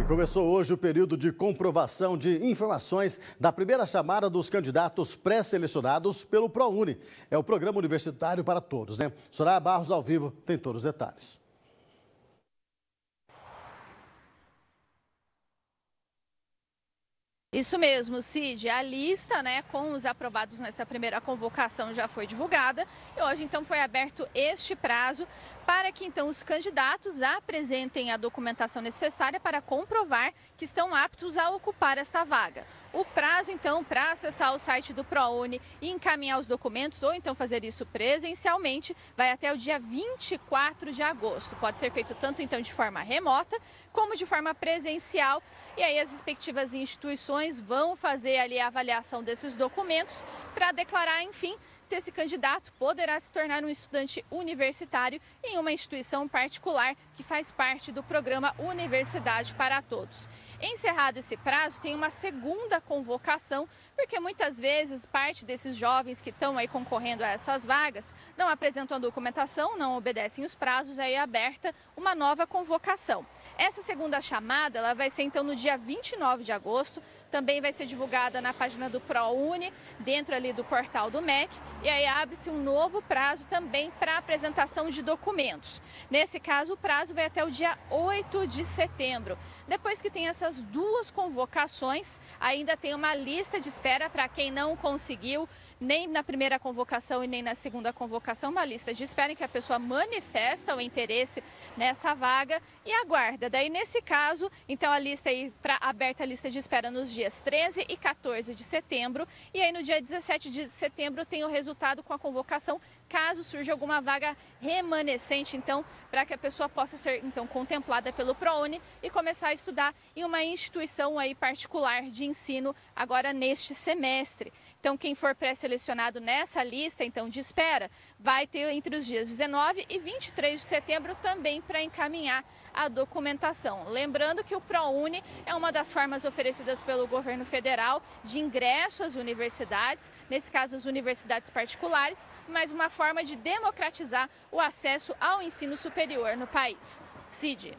E começou hoje o período de comprovação de informações da primeira chamada dos candidatos pré-selecionados pelo ProUni. É o programa universitário para todos, né? Soraya Barros, ao vivo, tem todos os detalhes. Isso mesmo, Cid. A lista né, com os aprovados nessa primeira convocação já foi divulgada e hoje então foi aberto este prazo para que então os candidatos apresentem a documentação necessária para comprovar que estão aptos a ocupar esta vaga. O prazo, então, para acessar o site do ProUni e encaminhar os documentos, ou então fazer isso presencialmente, vai até o dia 24 de agosto. Pode ser feito tanto, então, de forma remota, como de forma presencial. E aí as respectivas instituições vão fazer ali a avaliação desses documentos para declarar, enfim, se esse candidato poderá se tornar um estudante universitário em uma instituição particular que faz parte do programa Universidade para Todos. Encerrado esse prazo, tem uma segunda convocação, porque muitas vezes parte desses jovens que estão aí concorrendo a essas vagas não apresentam a documentação, não obedecem os prazos, aí é aberta uma nova convocação. Essa segunda chamada, ela vai ser então no dia 29 de agosto, também vai ser divulgada na página do ProUni, dentro ali do portal do MEC, e aí abre-se um novo prazo também para apresentação de documentos. Nesse caso, o prazo vai até o dia 8 de setembro. Depois que tem essas duas convocações, ainda tem uma lista de espera para quem não conseguiu nem na primeira convocação e nem na segunda convocação, uma lista de espera em que a pessoa manifesta o interesse nessa vaga e aguarda. Daí, nesse caso, então a lista aí para aberta a lista de espera nos dias 13 e 14 de setembro, e aí no dia 17 de setembro tem o resultado com a convocação caso surja alguma vaga remanescente, então, para que a pessoa possa ser então contemplada pelo ProUni e começar a estudar em uma instituição aí particular de ensino agora neste semestre. Então, quem for pré-selecionado nessa lista, então, de espera, vai ter entre os dias 19 e 23 de setembro também para encaminhar a documentação. Lembrando que o ProUni é uma das formas oferecidas pelo governo federal de ingresso às universidades, nesse caso as universidades particulares, mas uma forma de democratizar o acesso ao ensino superior no país. Cid.